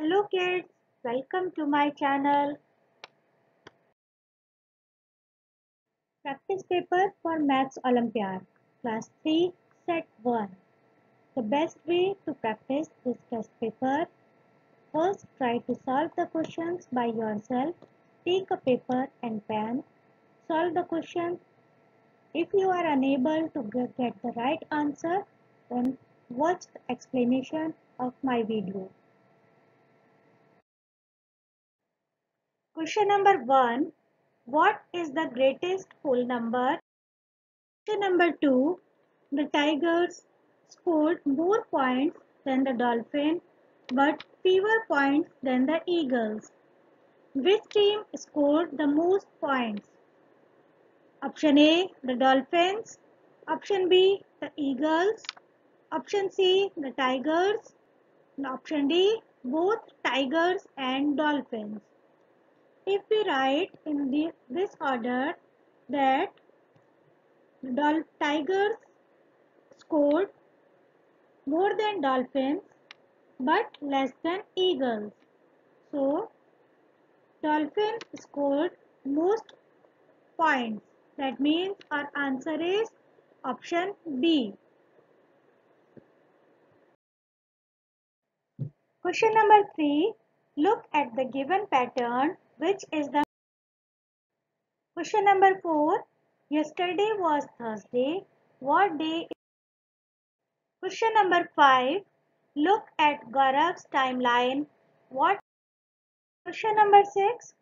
Hello kids, welcome to my channel. Practice paper for Maths Olympiad, Class 3, Set 1. The best way to practice this test paper. First try to solve the questions by yourself. Take a paper and pen. Solve the question. If you are unable to get the right answer, then watch the explanation of my video. Question number 1. What is the greatest whole number? Question number 2. The Tigers scored more points than the Dolphin but fewer points than the Eagles. Which team scored the most points? Option A. The Dolphins. Option B. The Eagles. Option C. The Tigers. And option D. Both Tigers and Dolphins if we write in the, this order that Tigers scored more than Dolphins but less than Eagles. So, Dolphins scored most points. That means our answer is option B. Question number 3. Look at the given pattern which is the question number 4 yesterday was thursday. What day is? question number 5 look at Gaurav's timeline. What question number 6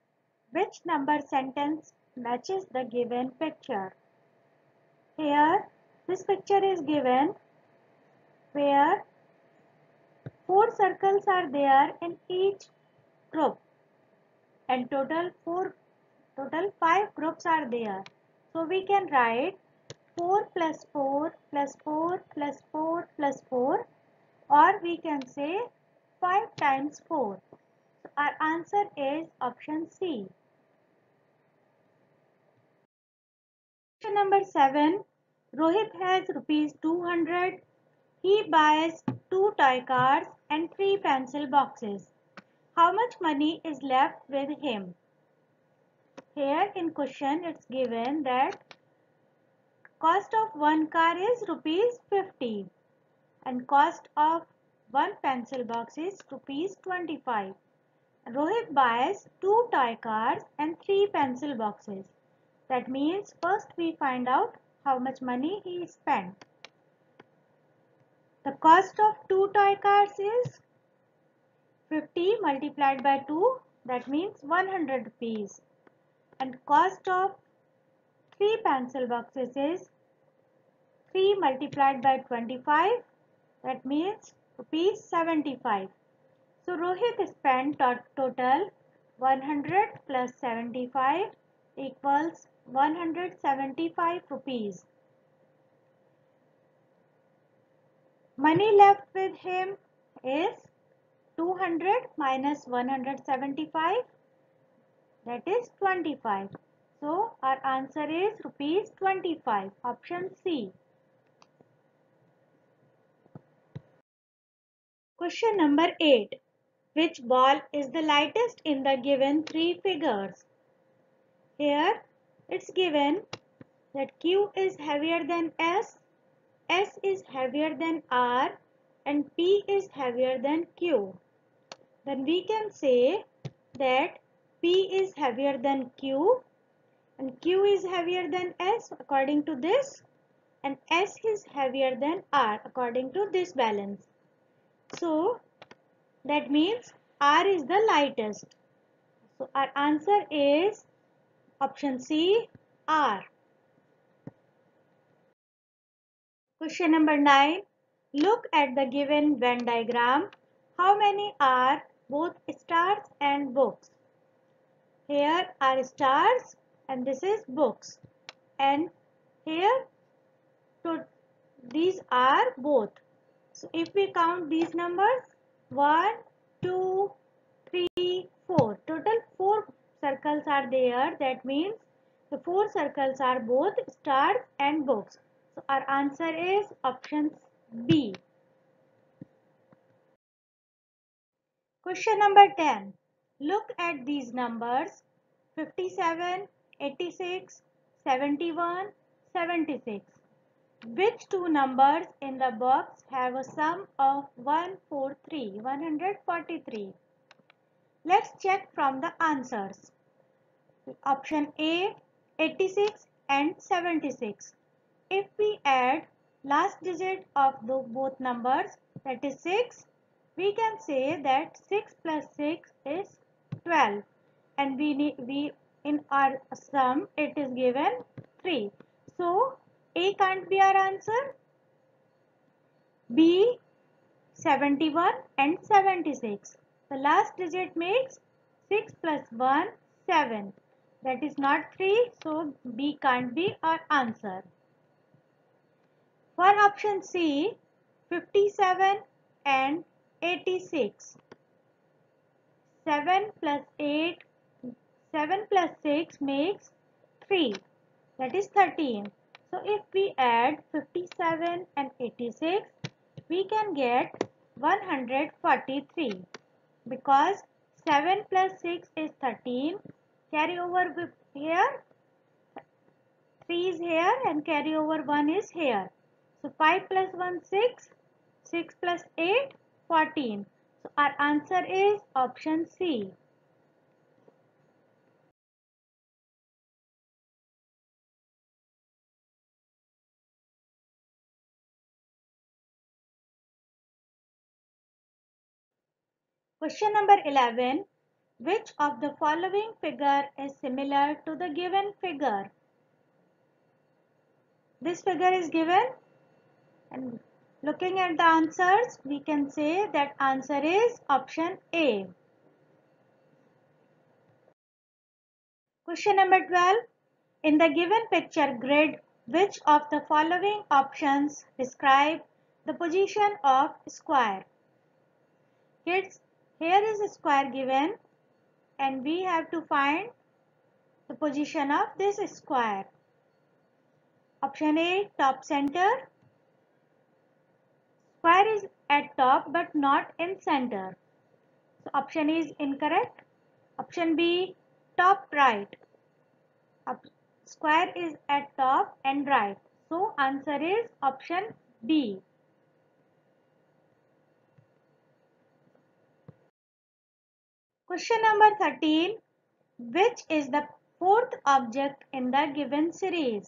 which number sentence matches the given picture? Here this picture is given where four circles are there in each group and total 4 total 5 groups are there. So we can write 4 plus 4 plus 4 plus 4 plus 4 or we can say 5 times 4 so our answer is option C. Question number 7 Rohit has rupees 200 he buys two toy cars and three pencil boxes how much money is left with him? Here in question it's given that cost of one car is rupees 50 and cost of one pencil box is rupees 25. Rohit buys two toy cars and three pencil boxes. That means first we find out how much money he spent. The cost of two toy cars is 50 multiplied by 2 that means 100 rupees. And cost of 3 pencil boxes is 3 multiplied by 25 that means rupees 75 so Rohit spent total 100 plus 75 equals 175 rupees. Money left with him is 200 minus 175 that is 25. So our answer is rupees 25 option C. Question number 8. Which ball is the lightest in the given three figures? Here it's given that Q is heavier than S, S is heavier than R and P is heavier than Q then we can say that P is heavier than Q and Q is heavier than S according to this and S is heavier than R according to this balance. So that means R is the lightest. So our answer is option C R. Question number 9. Look at the given Venn diagram. How many are both stars and books. Here are stars and this is books. And here so these are both. So if we count these numbers 1, 2, 3, 4. Total 4 circles are there. That means the 4 circles are both stars and books. So our answer is option B. Question number 10. Look at these numbers 57, 86, 71, 76. Which two numbers in the box have a sum of 143, 143? Let's check from the answers. Option A 86 and 76. If we add last digit of the both numbers that is 6 we can say that 6 plus 6 is 12 and we need we in our sum it is given 3 so a can't be our answer. B 71 and 76 the last digit makes 6 plus 1 7 that is not 3 so b can't be our answer. For option C, 57 and 86. 7 plus 8, 7 plus 6 makes 3, that is 13. So if we add 57 and 86, we can get 143 because 7 plus 6 is 13. Carry over here, 3 is here and carry over 1 is here. So 5 plus 1 6, 6 plus 8 14. So our answer is option C. Question number 11. Which of the following figure is similar to the given figure? This figure is given and looking at the answers, we can say that answer is option A. Question number 12. In the given picture grid, which of the following options describe the position of square? Kids, here is a square given and we have to find the position of this square. Option A, top center. Square is at top but not in center. So option is incorrect. Option B, top right. Up, square is at top and right. So answer is option B. Question number 13. Which is the fourth object in the given series?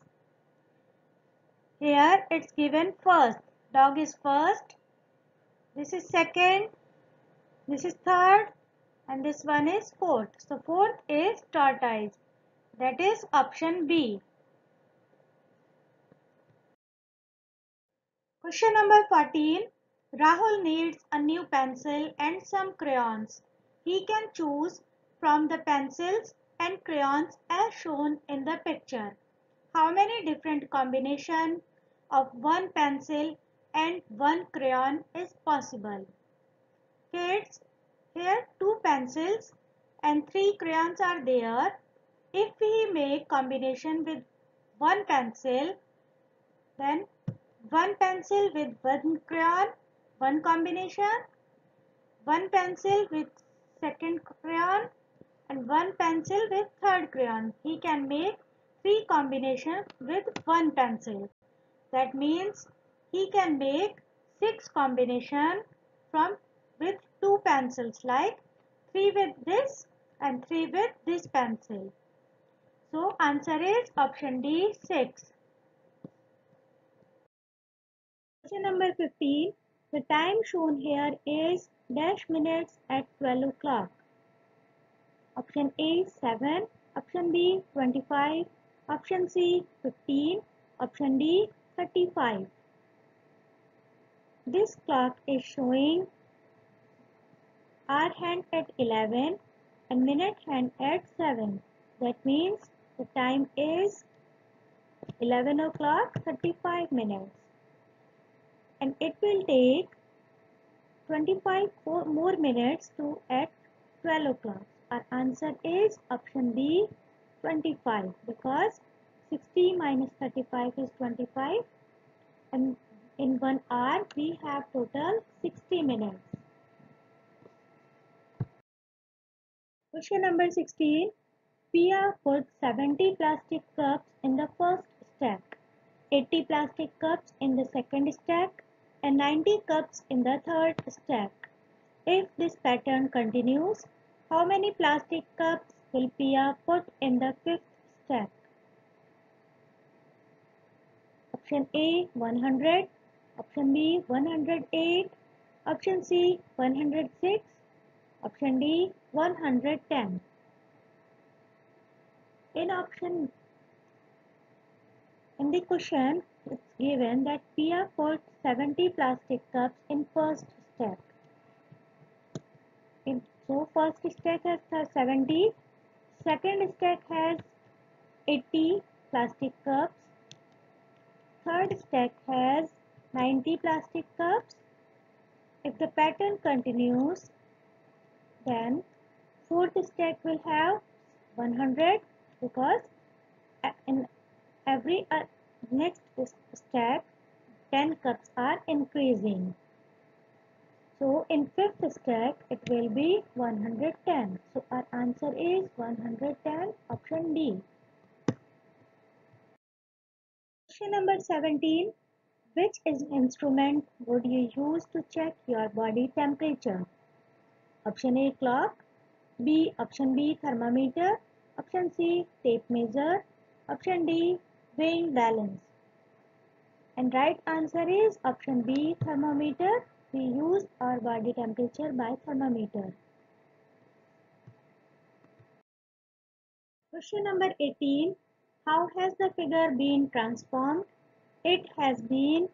Here it's given first dog is first. This is second. This is third. And this one is fourth. So fourth is tortoise. That is option B. Question number 14 Rahul needs a new pencil and some crayons. He can choose from the pencils and crayons as shown in the picture. How many different combination of one pencil and one crayon is possible. Kids, here two pencils and three crayons are there. If we make combination with one pencil, then one pencil with one crayon, one combination, one pencil with second crayon and one pencil with third crayon. He can make three combinations with one pencil. That means he can make six combination from with two pencils like three with this and three with this pencil. So answer is option D 6. Question number 15. The time shown here is dash minutes at 12 o'clock. Option A 7, option B 25, option C 15, option D 35. This clock is showing hour hand at 11 and minute hand at 7. That means the time is 11 o'clock 35 minutes. And it will take 25 more minutes to at 12 o'clock. Our answer is option B 25 because 60 minus 35 is 25 and in one hour we have total 60 minutes. Question number 16. Pia put 70 plastic cups in the first stack, 80 plastic cups in the second stack and 90 cups in the third stack. If this pattern continues, how many plastic cups will Pia put in the fifth stack? Option A 100, option B 108, option C 106, option D 110. In option in the question it's given that Pia put 70 plastic cups in first stack. In, so first stack has 70, second stack has 80 plastic cups, third stack has 90 plastic cups. If the pattern continues, then fourth stack will have 100 because in every uh, next stack 10 cups are increasing. So in fifth stack it will be 110. So our answer is 110 option D. Question number 17. Which is instrument would you use to check your body temperature? Option A clock, B option B thermometer, option C tape measure, option D weighing balance. And right answer is option B thermometer. We use our body temperature by thermometer. Question number 18. How has the figure been transformed? It has been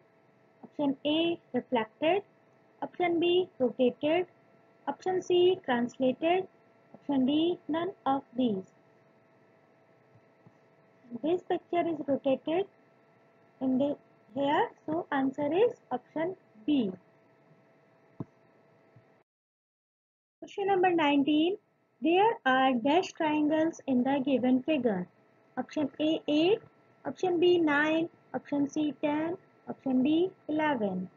option A reflected, option B rotated, option C translated, option D none of these. This picture is rotated in the here so answer is option B. Question number 19. There are dash triangles in the given figure. Option A 8, option B 9, option C 10, option D 11.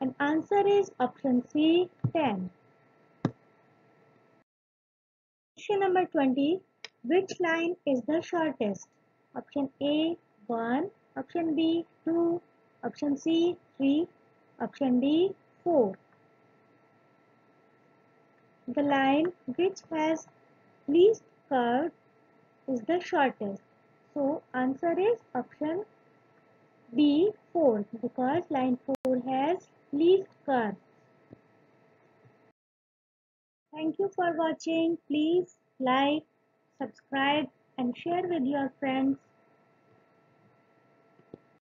And answer is option C 10. Question number 20. Which line is the shortest? Option A 1, option B 2, option C 3, option D 4. The line which has least curve is the shortest. So answer is option B 4 because line 4 has least curve. Thank you for watching. Please like, subscribe and share with your friends.